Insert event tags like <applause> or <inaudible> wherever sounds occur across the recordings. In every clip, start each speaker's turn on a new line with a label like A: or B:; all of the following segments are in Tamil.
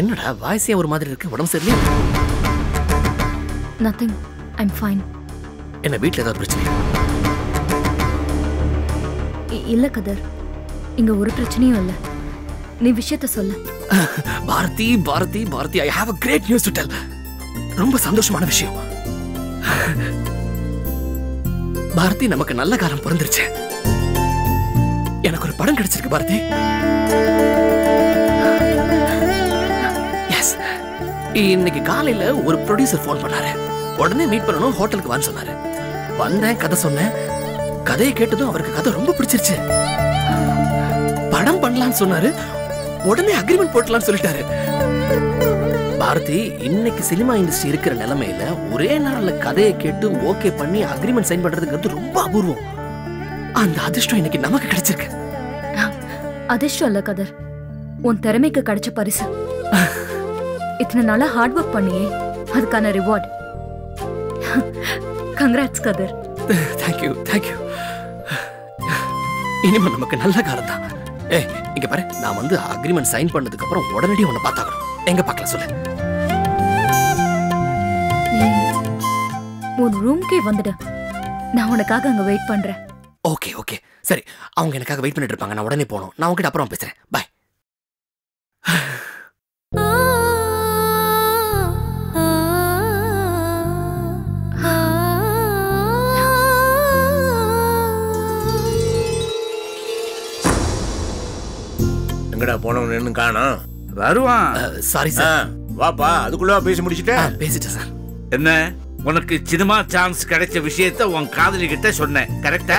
A: என்னடா வாய்ஸே ஒரு மாதிரி இருக்கு உடம்பு சரியில்லையா?
B: நத்திங் ஐம் ஃபைன்
A: என்ன வீட்ல ஏதாவது பிரச்சனை?
B: இல்ல கதர். இங்க ஒரு பிரச்சனையும் இல்ல. நீ விஷயத்த சொல்லு. <laughs>
A: Bharathi Bharathi Bharathi I have a great news to tell ரொம்ப சந்தோஷமான விஷயம். <laughs> பாரதி நமக்கு நல்ல காலம் பிறந்துருச்சு. எனக்கு ஒரு படம் கிடைச்சிருக்கு பாரதி. இன்னைக்கு காலையில ஒரு ப்ரொடியூசர் ஃபோன் பண்ணாரு. உடனே மீட் பண்ணணும் ஹோட்டலுக்கு வான்னு சொன்னாரு. வந்தேன் கதை சொன்னேன். கதையை கேட்டதும் அவருக்கு கதை ரொம்ப பிடிச்சிருச்சு. படம் பண்ணலாம்னு சொன்னாரு. உடனே அக்ரிமெண்ட் போட்டலாம்னு சொல்லிட்டாரு. பாரதி இன்னைக்கு சினிமா இண்டஸ்ட்ரி இருக்கிற நிலைமையில ஒரே நாள்ல கதையை கேட்டு ஓகே பண்ணி அக்ரிமெண்ட் சைன் பண்றதுங்கிறது ரொம்ப அபூர்வம். அந்த அதிர்ஷ்டம் இன்னைக்கு நமக்கு கிடைச்சிருக்கு.
B: அதிர்ஷ்டம் இல்ல கதர். உன் திறமைக்கு கிடைச்ச பரிசு. <laughs> இத்தனை நாளா ஹார்ட் ஒர்க் பண்ணியே. அதுக்கான ரிவார்ட் கங்க்ராட்ஸ் கதர்
A: தேங்க்யூ தேங்க்யூ இனிமே நமக்கு நல்ல காலம் தான் ஏய் இங்க பாரு. நான் வந்து அக்ரிமெண்ட் சைன் பண்ணதுக்கு அப்புறம் உடனடி உன்னை பார்த்தாகணும். எங்க பார்க்கலாம் சொல்லு.
B: உன் ரூம்க்கே வந்துடு. நான் உனக்காக அங்க வெயிட் பண்றேன்.
A: ஓகே ஓகே சரி அவங்க எனக்காக வெயிட் பண்ணிட்டு இருப்பாங்க. நான் உடனே போகணும். நான் உங்ககிட்ட அப்புறம் பேசுறேன். பாய்
C: எங்கடா போனவன் காணோம்
D: வருவான்.
A: சாரி சார்
C: வாப்பா அதுக்குள்ள பேசி முடிச்சிட்டேன்?
A: பேசிட்டேன் சார்
D: என்ன? உனக்கு சினிமா சான்ஸ் கிடைச்ச விஷயத்த உன் காதலி கிட்ட சொன்னேன் கரெக்டா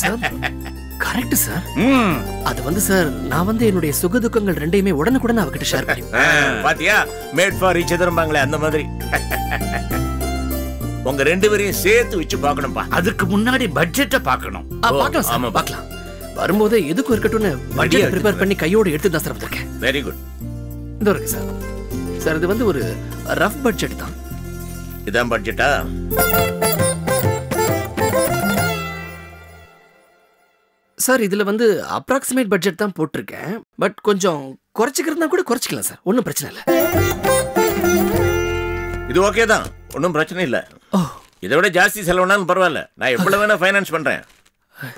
A: சார் கரெக்ட் சார் அது வந்து சார் நான் வந்து என்னுடைய சுக துக்கங்கள் ரெண்டையுமே உடனுக்குடன் அவகிட்ட ஷேர் பண்ணி
C: ஆ, பாத்தியா? மேட் ஃபார் ஈச் அதர்ம்பாங்களே அந்த மாதிரி. உங்க ரெண்டு பேரையும் சேர்த்து வச்சு பார்க்கணும்பா.
D: அதுக்கு முன்னாடி பட்ஜெட்டை பார்க்கணும்.
A: பார்க்கலாம் சார்
C: ஆமாப்பா.
A: பார்க்கலாம். வரும்போது எதுக்கும் இருக்கட்டும்னு
C: இருக்கு
A: ப்ரிப்பேர் பண்ணி கையோட எடுத்து தான் சார் வந்திருக்கேன்.
C: வெரி குட்
A: இந்த இருக்கு சார். சார் இது வந்து ஒரு ரஃப் பட்ஜெட் தான்.
C: இதான் பட்ஜெட்டா
A: சார் இதுல வந்து அப்ராக்சிமேட் பட்ஜெட் தான் போட்டிருக்கேன். பட் கொஞ்சம் குறைச்சிக்கிறதுனா கூட குறைச்சிக்கலாம் சார். ஒன்றும் பிரச்சனை இல்லை.
C: இது ஓகே தான். ஒன்றும் பிரச்சனை இல்ல. இதை விட ஜாஸ்தி செலவுனாலும் பரவாயில்ல. நான் எவ்வளவு வேணா ஃபைனான்ஸ் பண்றேன்.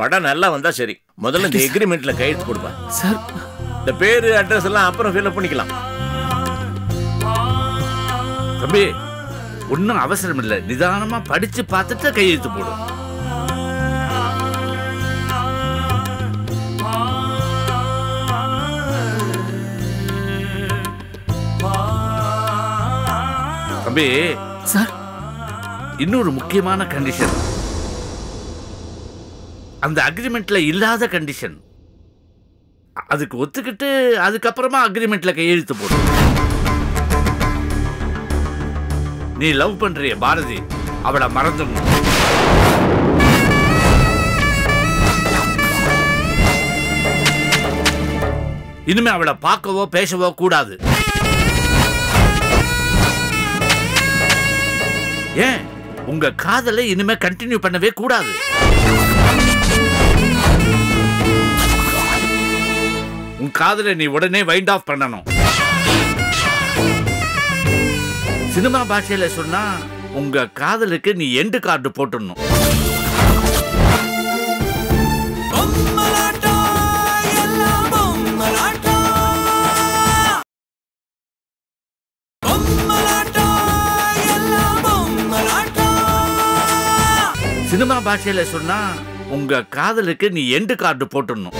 C: படம் நல்லா வந்தா சரி. முதல்ல இந்த எக்ரிமெண்ட்ல கையெழுத்து கொடுப்பா.
A: சார்.
C: இந்த பேரு அட்ரஸ் எல்லாம் அப்புறம் ஃபில்அப் பண்ணிக்கலாம்.
D: தம்பி ஒன்றும் அவசரம் இல்லை. நிதானமா படிச்சு பார்த்துட்டு கையெழுத்து போடும் தம்பி
A: சார்.
D: இன்னொரு முக்கியமான கண்டிஷன் அந்த அக்ரிமெண்ட்டில் இல்லாத கண்டிஷன் அதுக்கு ஒத்துக்கிட்டு அதுக்கப்புறமா அக்ரிமெண்ட்டில் கையெழுத்து போடும் நீ லவ் பண்ணுறிய பாரதி அவளை மறந்துடணும் இனிமே அவளை பார்க்கவோ பேசவோ கூடாது. ஏன்? உங்க காதலை இனிமே கண்டினியூ பண்ணவே கூடாது. காதலை நீ உடனே வைண்ட் ஆஃப் பண்ணணும். சினிமா பாஷையில சொன்னா உங்க காதலுக்கு நீ எண்டு கார்டு போட்டுடணும். சினிமா பாஷையில சொன்னா உங்க காதலுக்கு நீ எண்டு கார்டு போட்டுடணும்.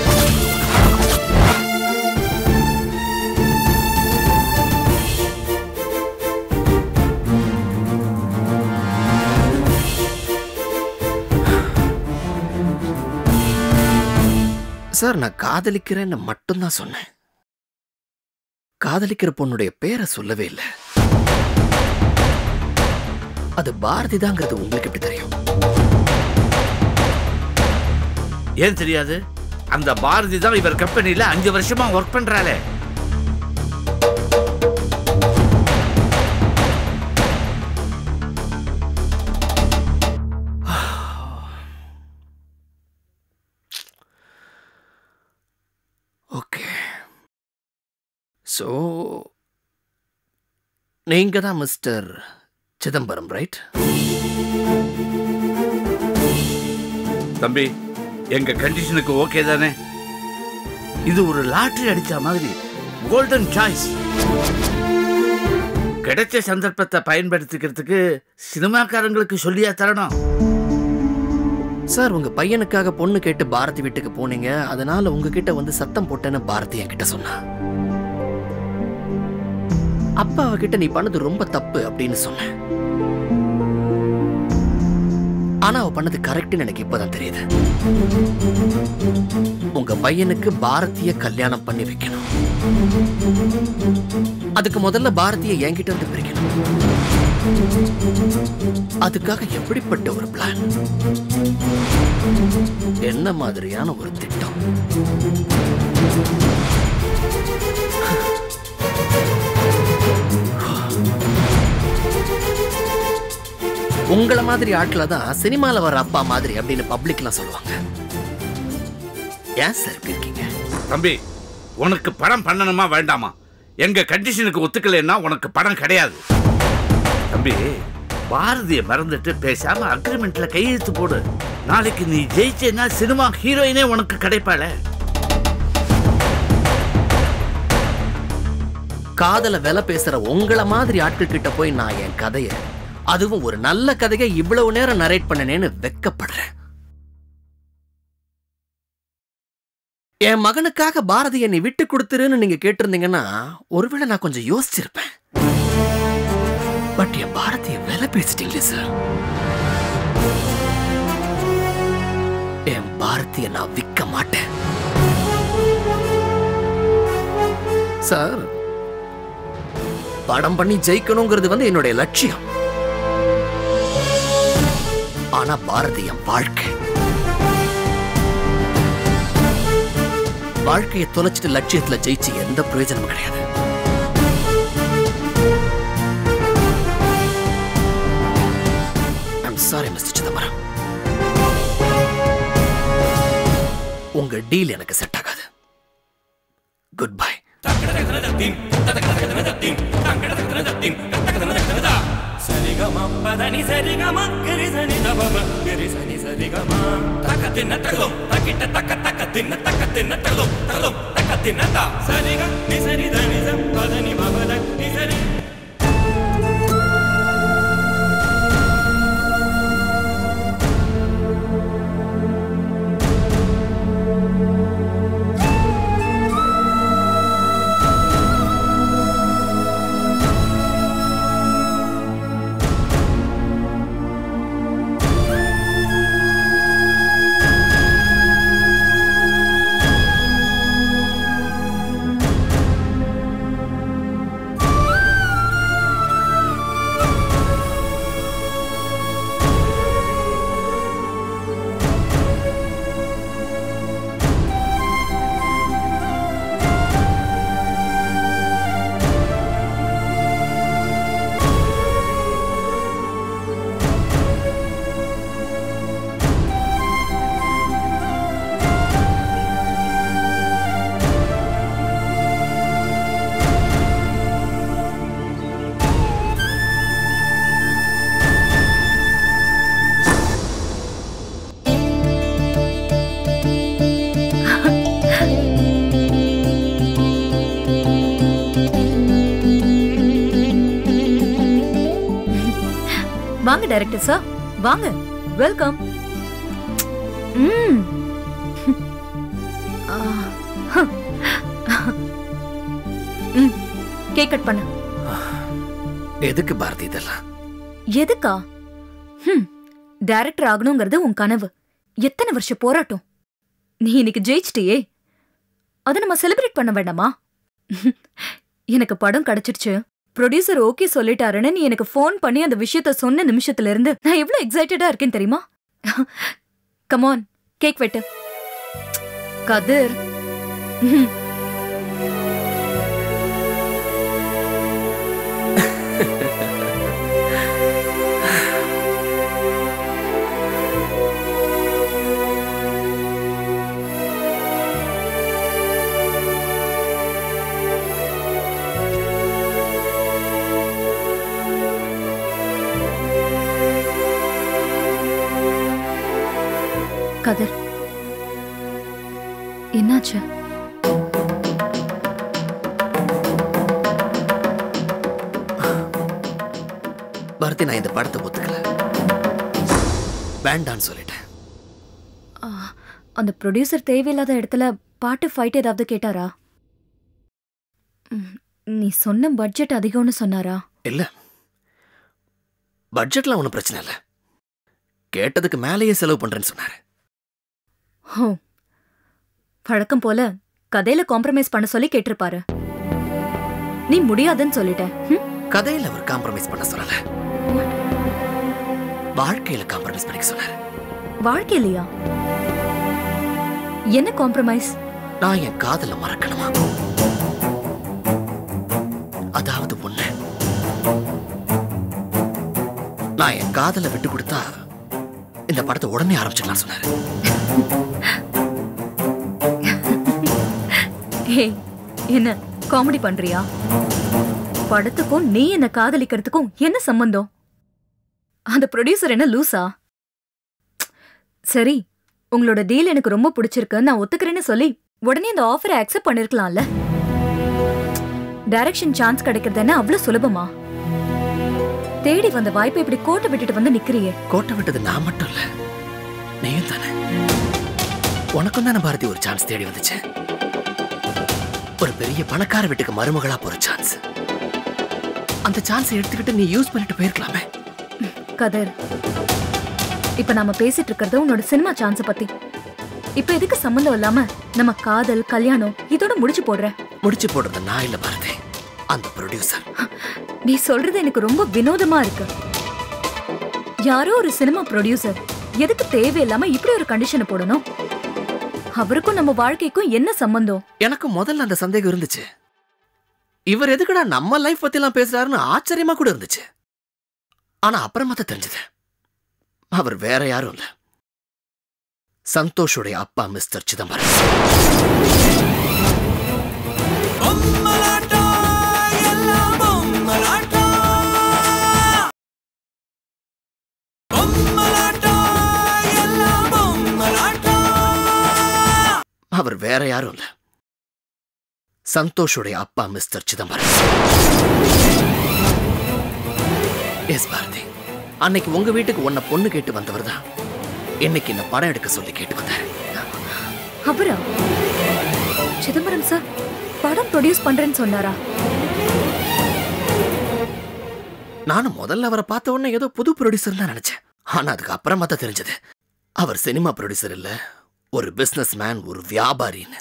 A: சார் நான் காதலிக்கிறேன்னு மட்டும்தான் சொன்னேன். காதலிக்கிற பொண்ணுடைய பேரை சொல்லவே இல்லை. அது பாரதி தாங்கிறது உங்களுக்கு எப்படி தெரியும்?
D: ஏன் தெரியாது? அந்த பாரதி தான் இவர் கம்பெனியில அஞ்சு வருஷமா ஒர்க் பண்றாளே.
A: ஸோ நீங்க தான் மிஸ்டர் சிதம்பரம் ரைட்
D: தம்பி எங்க கண்டிஷனுக்கு ஓகே தானே? இது ஒரு லாட்டரி அடிச்ச மாதிரி கோல்டன் சாய்ஸ் கிடைச்ச சந்தர்ப்பத்தை பயன்படுத்திக்கிறதுக்கு சினிமாக்காரங்களுக்கு சொல்லியா தரணும்.
A: சார் உங்க பையனுக்காக பொண்ணு கேட்டு பாரதி வீட்டுக்கு போனீங்க. அதனால உங்ககிட்ட வந்து சத்தம் போட்டேன்னு பாரதி என்கிட்ட சொன்னா. அப்பாவை கிட்ட நீ பண்ணது ரொம்ப தப்பு அப்படின்னு சொன்னேன். ஆனா அவ பண்ணது கரெக்ட்னு எனக்கு இப்பதான் தெரியுது. உங்க பையனுக்கு பாரதிய கல்யாணம் பண்ணி வைக்கணும். அதுக்கு முதல்ல பாரதிய என்கிட்ட இருந்து பிரிக்கணும். அதுக்காக எப்படிப்பட்ட ஒரு பிளான் என்ன மாதிரியான ஒரு திட்டம்? உங்கள மாதிரி ஆட்களை தான் சினிமால வர அப்பா மாதிரி அப்படின்னு பப்ளிக்லாம் சொல்லுவாங்க. ஏன் சார் இருக்கீங்க?
D: தம்பி உனக்கு படம் பண்ணணுமா வேண்டாமா? எங்க கண்டிஷனுக்கு ஒத்துக்கலைன்னா உனக்கு படம் கிடையாது. தம்பி பாரதிய மறந்துட்டு பேசாம அக்ரிமெண்ட்ல கையெழுத்து போடு. நாளைக்கு நீ ஜெயிச்சேன்னா சினிமா ஹீரோயினே உனக்கு கிடைப்பாளே.
A: காதல விலை பேசுற உங்கள மாதிரி ஆட்கள் கிட்ட போய் நான் என் கதைய அதுவும் ஒரு நல்ல கதையை இவ்வளவு நேரம் நரேட் பண்ணனேன்னு வெக்கப்படுறேன். என் மகனுக்காக பாரதியை என்னை விட்டு கொடுத்துருன்னு நீங்க கேட்டிருந்தீங்கன்னா ஒருவேளை நான் கொஞ்சம் யோசிச்சிருப்பேன். பட் என் பாரதிய வேலை பேசிட்டீங்களே சார் என் பாரதிய நான் விற்க மாட்டேன். சார் படம் பண்ணி ஜெயிக்கணுங்கிறது வந்து என்னுடைய லட்சியம். ஆனா பாரதி என் வாழ்க்கை வாழ்க்கையை தொலைச்சிட்டு லட்சியத்துல ஜெயிச்சு எந்த பிரயோஜனமும் கிடையாது சாரி மிஸ்டர் சிதம்பரம் உங்க டீல் எனக்கு செட் ஆகாது குட் பை
E: సరిగమపదని సరిగమ గిరిసని దబమ గిరిసని సరిగమ. తక తిన్న తగలం తకిట తక తక తిన్న తక తిన్న తగలం తగలం తక తిన్న త. సరిగ నిసరి దని పదని మమద నిసరి
B: வாங்க டைரக்டர் சார் வாங்க. வெல்கம் ம். <laughs> கேக் <laughs> கட் பண்ணு.
A: எதுக்கு பாரதி இதெல்லாம்?
B: எதுக்கா? ஹம் டைரக்டர் ஆகணுங்கிறது உன் கனவு. எத்தனை வருஷ போராட்டம்? நீ இன்னைக்கு ஜெயிச்சிட்டியே. அதை நம்ம செலிப்ரேட் பண்ண வேண்டாமா? <laughs> எனக்கு படம் கிடைச்சிடுச்சு ப்ரொடியூசர் ஓகே சொல்லிட்டாருன்னு நீ எனக்கு ஃபோன் பண்ணி அந்த விஷயத்த சொன்ன நிமிஷத்துல இருந்து நான் எவ்வளவு எக்ஸைட்டடா இருக்கேன் தெரியுமா? <laughs> கமான் கேக் வெட்டு. கதிர். கதிர். என்னாச்சு?
A: பாரதி நான் இந்த படத்தை ஒத்துக்கல. வேண்டான்னு சொல்லிட்டேன்.
B: அந்த ப்ரொடியூசர் தேவையில்லாத இடத்துல பாட்டு ஃபைட் ஏதாவது கேட்டாரா? நீ சொன்ன பட்ஜெட் அதிகம்னு சொன்னாரா?
A: இல்ல. பட்ஜெட்லாம் ஒன்றும் பிரச்சனை இல்லை. கேட்டதுக்கு மேலேயே செலவு பண்றேன்னு சொன்னாரு.
B: ஹோ வழக்கம் போல கதையில காம்ப்ரமைஸ் பண்ண சொல்லி கேட்டிருப்பாரு. நீ முடியாதுன்னு சொல்லிட்ட?
A: கதையில அவர் காம்ப்ரமைஸ் பண்ண சொல்லல. வாழ்க்கையில காம்ப்ரமைஸ் பண்ணிக்க சொன்னாரு.
B: வாழ்க்கையிலையா? என்ன காம்ப்ரமைஸ்
A: நான் என் காதல மறக்கணுமா? அதாவது ஒண்ணு. நான் என் காதல விட்டு கொடுத்தா இந்த படத்தை உடனே ஆரம்பிச்சிடலாம் சொன்னாரு.
B: ஹே என்ன காமெடி பண்றியா? படத்துக்கும் நீ என்ன காதலிக்கிறதுக்கும் என்ன சம்பந்தம்? அந்த ப்ரொடியூசர் என்ன லூசா? சரி உங்களோட டீல் எனக்கு ரொம்ப பிடிச்சிருக்கு நான் ஒத்துக்கிறேன்னு சொல்லி உடனே இந்த ஆஃபரை அக்செப்ட் பண்ணிருக்கலாம்ல. டைரக்ஷன் சான்ஸ் கிடைக்கிறது என்ன அவ்வளவு சுலபமா? தேடி வந்த வாய்ப்பை இப்படி கோட்டை விட்டுட்டு வந்து நிக்கிறியே.
A: கோட்டை விட்டது நான் மட்டும் இல்ல நீயும் தானே? உனக்கும் தானே பாரதி ஒரு சான்ஸ் தேடி வந்துச்சு? ஒரு பெரிய பணக்கார வீட்டுக்கு மருமகளா போற சான்ஸ் அந்த சான்ஸ் எடுத்துக்கிட்டு நீ யூஸ் பண்ணிட்டு போயிருக்கலாமே.
B: கதர் இப்ப நாம பேசிட்டு இருக்கிறது உன்னோட சினிமா சான்ஸ பத்தி. இப்ப எதுக்கு சம்மந்தம் இல்லாம நம்ம காதல் கல்யாணம் இதோட முடிச்சு போடுற?
A: முடிச்சு போடுறது நான் இல்ல பாரதி அந்த ப்ரொடியூசர்
B: நீ சொல்றது எனக்கு ரொம்ப வினோதமா இருக்கு. யாரோ ஒரு சினிமா ப்ரொடியூசர் எதுக்கு தேவையில்லாம இப்படி ஒரு கண்டிஷனை போடணும்? அவருக்கும் நம்ம வாழ்க்கைக்கும் என்ன சம்பந்தம்?
A: எனக்கு முதல்ல அந்த சந்தேகம் இருந்துச்சு. இவர் எதுக்குடா நம்ம லைஃப் பத்தி எல்லாம் பேசுறாருன்னு ஆச்சரியமா கூட இருந்துச்சு. ஆனா அப்புறமா தான் தெரிஞ்சது. அவர் வேற யாரும் இல்ல. சந்தோஷுடைய அப்பா மிஸ்டர் சிதம்பரம். அவர் வேற யாரும் இல்ல. சந்தோஷுடைய அப்பா மிஸ்டர் சிதம்பரம். எஸ் பாரதி அன்னைக்கு உங்க வீட்டுக்கு உன்னை பொண்ணு கேட்டு வந்தவர் தான். இன்னைக்கு இந்த படம் எடுக்க சொல்லி கேட்டு வந்தார்.
B: அவரா சிதம்பரம் சார் படம் ப்ரொடியூஸ் பண்றேன்னு சொன்னாரா?
A: நானும் முதல்ல அவரை பார்த்த உடனே ஏதோ புது ப்ரொடியூசர் தான் நினைச்சேன். ஆனா அதுக்கு அப்புறமா தான் தெரிஞ்சது. அவர் சினிமா ப்ரொடியூசர் இல்ல ஒரு பிசினஸ் மேன் ஒரு வியாபாரின்னு.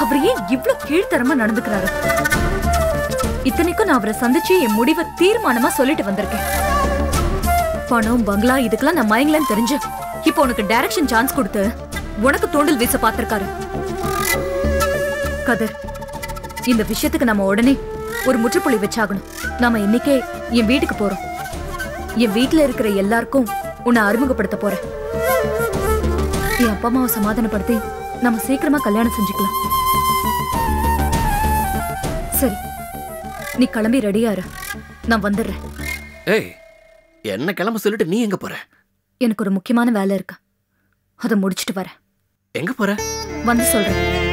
B: அவர் ஏன் இவ்ளோ கீழ்த்தரமா நடந்துக்கிறாரு? இத்தனைக்கும் நான் அவரை சந்திச்சு என் முடிவை தீர்மானமா சொல்லிட்டு வந்திருக்கேன். பணம் பங்களா இதுக்கெல்லாம் நான் மயங்கலன்னு தெரிஞ்சு இப்போ உனக்கு டைரக்ஷன் சான்ஸ் கொடுத்து உனக்கு தூண்டல் வீச பார்த்திருக்காரு. கதிர் இந்த விஷயத்துக்கு நம்ம உடனே ஒரு முற்றுப்புள்ளி வச்சாகணும். நாம இன்னைக்கே என் வீட்டுக்கு போறோம். என் வீட்டுல இருக்கிற எல்லாருக்கும் உன்னை அறிமுகப்படுத்த போறேன். என் அப்பா அம்மாவை சமாதானப்படுத்தி நம்ம சீக்கிரமா கல்யாணம் செஞ்சுக்கலாம். சரி நீ கிளம்பி ரெடியா இரு நான் வந்துடுறேன்.
A: ஏய் என்ன கிளம்ப சொல்லிட்டு நீ எங்க போற?
B: எனக்கு ஒரு முக்கியமான வேலை இருக்கு. அதை முடிச்சிட்டு வரேன்.
A: எங்க போற?
B: வந்து சொல்றேன்.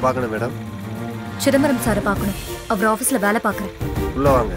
F: யாரை பார்க்கணும் மேடம்.
B: சிதம்பரம் சாரை பார்க்கணும். அவர் ஆபீஸ்ல வேலை பார்க்கறேன்.
F: உள்ள வாங்க.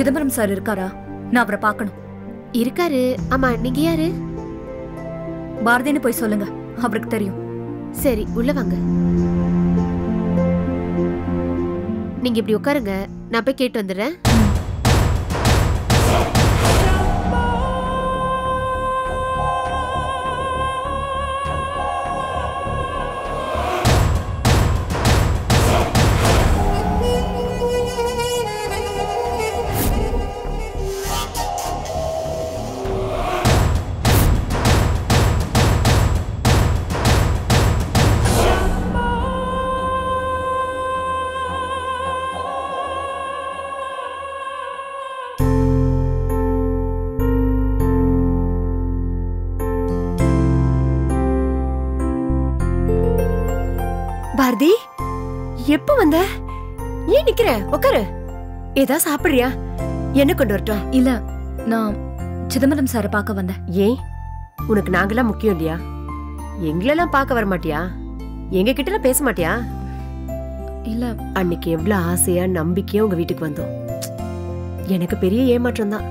B: சிதம்பரம் சார் இருக்காரா? நான் அவரை பார்க்கணும்.
F: இருக்காரு. ஆமா நீங்க யாரு?
B: பாரதின்னு போய் சொல்லுங்க. அவருக்கு தெரியும்.
F: சரி உள்ள வாங்க. நீங்க இப்படி உட்காருங்க. நான் போய் கேட்டு வந்துடுறேன்.
G: பாரதி எப்ப வந்த? ஏன் நிக்கிற? உட்காரு ஏதா சாப்பிடுறியா? என்ன கொண்டு வரட்டும்?
B: இல்ல நான் சிதம்பரம் சாரை பார்க்க வந்தேன்.
G: ஏன்? உனக்கு நாங்கெல்லாம் முக்கியம் இல்லையா? எங்களெல்லாம் பார்க்க வர மாட்டியா எங்க கிட்ட பேச மாட்டியா
B: இல்ல.
G: அன்னைக்கு எவ்வளவு ஆசையா நம்பிக்கையா உங்க வீட்டுக்கு வந்தோம். எனக்கு பெரிய ஏமாற்றம் தான்.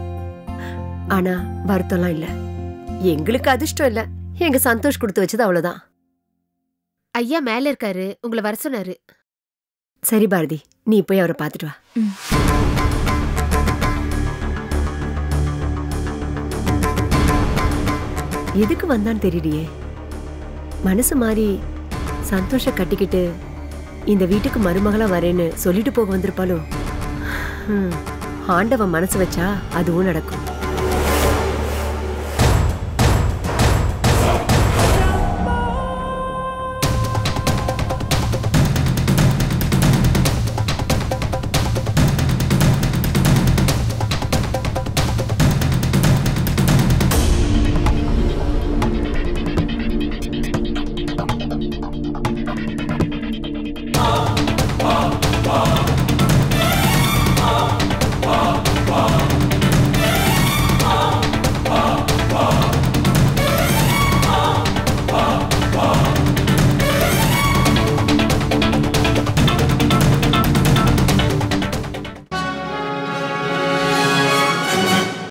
G: ஆனா வருத்தம்லாம் இல்ல. எங்களுக்கு அதிர்ஷ்டம் இல்ல. எங்க சந்தோஷ் கொடுத்து வச்சது அவ்வளவுதான்.
F: ஐயா மேல இருக்காரு. உங்களை வர சொன்னாரு.
G: சரி பாரதி. நீ போய் அவரை பார்த்துட்டு வா.
B: ம்.
G: எதுக்கு வந்தான்னு தெரியலையே மனசு மாறி சந்தோஷ கட்டிக்கிட்டு இந்த வீட்டுக்கு மருமகளா வரேன்னு சொல்லிட்டு போக வந்திருப்பாளோ. ஆண்டவன் மனசு வச்சா அதுவும் நடக்கும்.